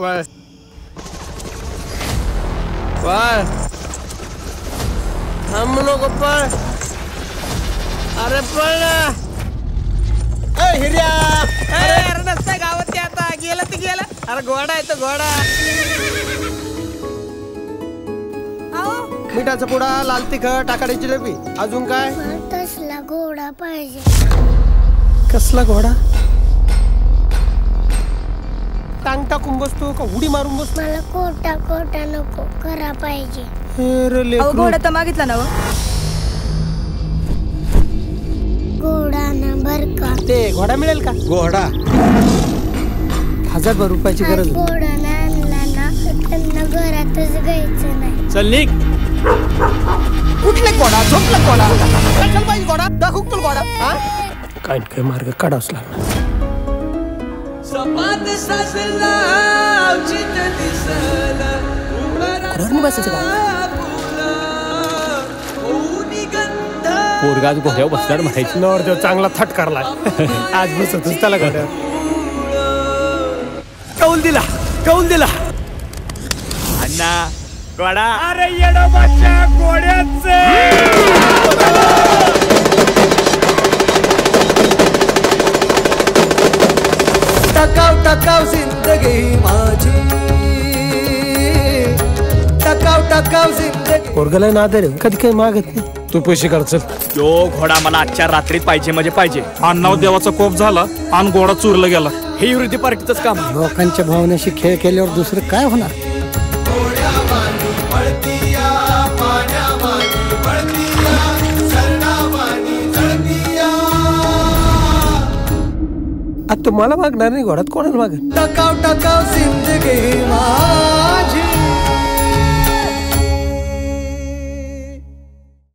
पळ पळ थांबू नको पळ अरे पळ ना हिर्या अरे अरे नसतं गावात ते आता गेलं ते गेलं अरे घोडा आहे तो घोडा मिठाचा पुडा लाल तिखट आकाडी जिलेबी अजून काय तसला घोडा पाहिजे कसला घोडा टाकून बसतो का? उडी मारून बसतो. मला कोटा कोटा नको करा पाहिजे. अरे अहो लेकरू. घोडा तर मागितला ना हो. घोडा ना बर का? ते घोडा मिळेल का? घोडा. हजार रुपयाची गरज घोडा नाही आणला ना तर त्यांना घरातच घ्यायचं नाही. चल निघ. कुठले घोडा? झोपला घोडा. कशाला पाहिजे घोडा. दाखव तुला घोडा. हा? काय न काय मार्ग काढावच लागला घोड्यावर बसायचं का पोरगा घोड्यावर बसणार माहिती नवर देव चांगला थटकारला आज बसतच त्याला घोड्या कौल दिला कौल दिला. अण्णा घोडा अरे येडो बच्चा घोड्याचे टकाव टकाव जिंदगी माझी. टकाव टकाव जिंदगी. पोरगाला नादर. कधी काही मागत नाही. तू पैसे काढ चल. तो घोडा मला आजच्या रात्रीत पाहिजे म्हणजे पाहिजे. अण्णाव देवाचा कोप झाला आणि घोडा चुरला गेला. हे विरोधी पार्टीच काम. लोकांच्या भावनेशी खेळ केल्यावर दुसरं काय होणार? ಅತ್ತು ಮಲಮಾಗ ನನಗೆ ಹೊಡೆದ್ಕೊಂಡ್ರು ಮಗ ಟಕಾವ್ ಟಕಾವ್ ಸಿಂಧಿಗೆ ಮಾಜಿ